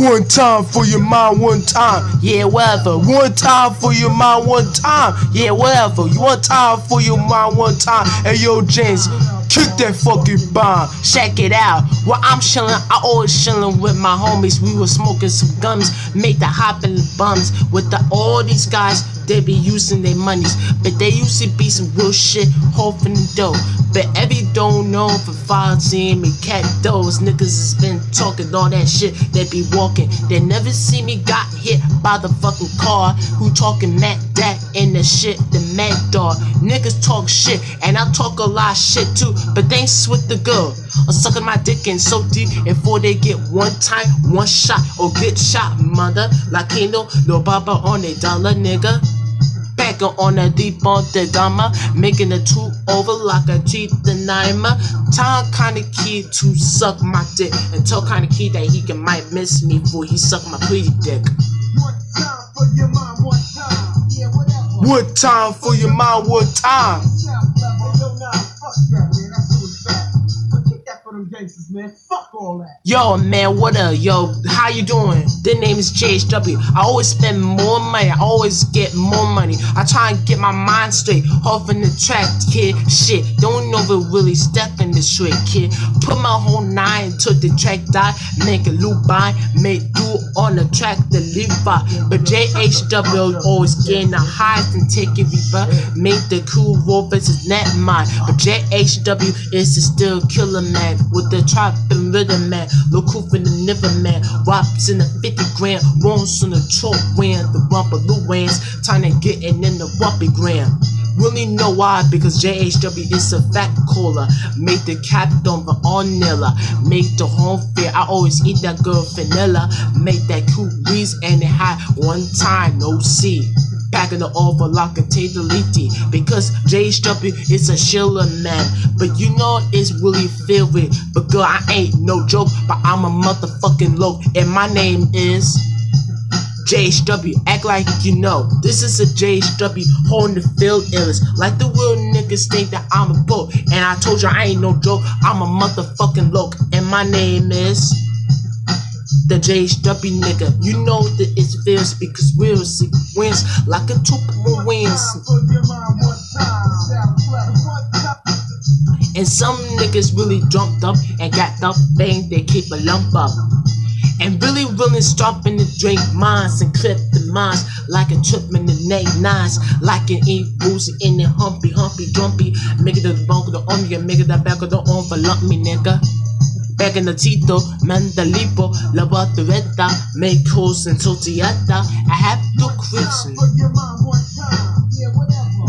One time for your mind, one time. Yeah, whatever. One time for your mind, one time. Yeah, whatever. One time for your mind, one time. Hey, yo, James. Kick that fucking bomb. Check it out. While I'm chillin', I always chillin' with my homies. We was smoking some gums, made the hoppin' bums with the all these guys. They be using their monies, but they used to be some real shit, hoping the dough. But every don't know for five seeing me cat those niggas has been talking all that shit. They be walking, they never see me got hit by the fucking car. Who talking mad that in the shit, the mad dog. Niggas talk shit, and I talk a lot shit too, but ain't with the girl. I'm sucking my dick in so deep and before they get one time, one shot, or get shot, mother. like Latino, no baba on a dollar, nigga. Back on a deep on the dama, making the two over like a the naima. Tell kinda kid to suck my dick, and tell kinda kid that he can might miss me before he suck my pretty dick. One time for your mind, one time. Yeah, whatever. One time for your mind, one time. Gangsters, man. Fuck all that. Yo, man, what up? Yo, how you doing? The name is JHW. I always spend more money. I always get more money. I try and get my mind straight off in the track, kid. Shit, don't know if really step in the straight, kid. Put my whole nine to the track die. Make a loop by. Make do on the track the live by. But JHW always getting the highest and take it reaper. Make the cool roll versus net mine. But JHW is the still killer man with the trap and rhythm man. Look who for the never man. Wops in the 50 grand. Rolls on the chalk grand. The rumper Luans. Time to get in in the rumpy gram. Really know why? Because JHW is a fat caller. Make the captain for nilla. Make the home fair. I always eat that girl vanilla. Make that cool breeze and it high one time. No C. Packing the over like a Tataliti because JHW is a shiller man. But you know it's really with. But girl, I ain't no joke, but I'm a motherfucking low. And my name is. JHW, act like you know. This is a JHW holding the field illest. Like the real niggas think that I'm a boat. And I told you I ain't no joke. I'm a motherfucking loc. And my name is the JHW nigga. You know that it's fierce because we'll see wins like a two wins. And some niggas really jumped up and got the bang, they keep a lump up. And really willing stopping to drink minds and clip the minds like a trip in the neck nines, like an eat boozy in the humpy, humpy, dumpy. Make it the bunk of the make it the back of the arm for lump me, nigga. Back in the Tito, Mandalipo, La Batureta, make calls and Totiata. I have to Christmas. For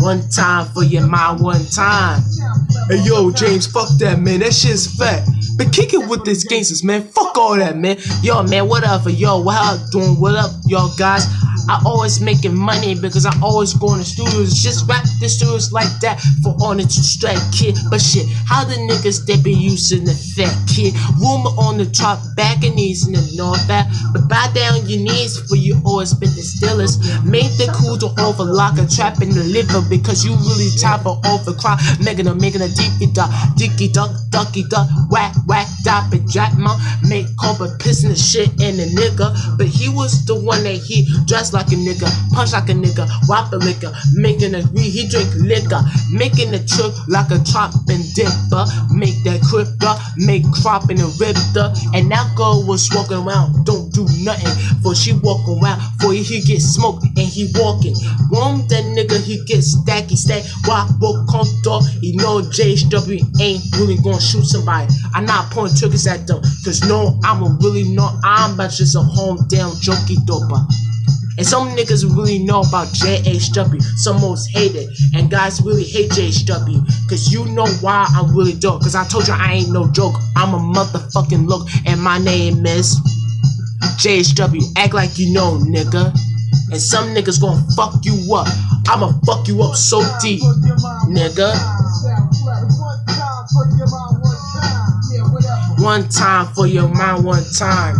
one time. For your mind, one time. Hey yo, James, fuck that man. That shit's fat. But kick it with these gangsters, man. Fuck all that, man. Yo, man, whatever. Yo, what I doing? What up, y'all guys? I always making money because I always go in the studios. Just rap the studios like that for honor to strike, kid. But shit, how the niggas they be using the fat kid? Rumor on the top, back and knees in the north back. But bow down your knees for you always been the stillest. Made the cool to overlock a trap in the liver because you really type of over cry. Making a making a deepy duck, dicky duck, ducky duck, whack, whack, dop and jack. Make copper pissing the shit in the nigga. But he was the one that he dressed like a nigga, punch like a nigga, whop a liquor, making a re he drink liquor, making a trip like a chop and dipper, make that cripper, make cropping and ripper. And that girl was walking around, don't do nothing, for she walk around, for he get smoked and he walking. Wrong that nigga, he get stacky stack, walk on door, he know JHW ain't really gonna shoot somebody. I not point triggers at them, cause no, I'm a really not, I'm about just a home damn jokey doper. And some niggas really know about JHW. Some most hate it. And guys really hate JHW. Cause you know why I'm really dope. Cause I told you I ain't no joke. I'm a motherfucking look. And my name is JHW. Act like you know, nigga. And some niggas gonna fuck you up. I'ma fuck you up so deep, nigga. one time for your mind, one time.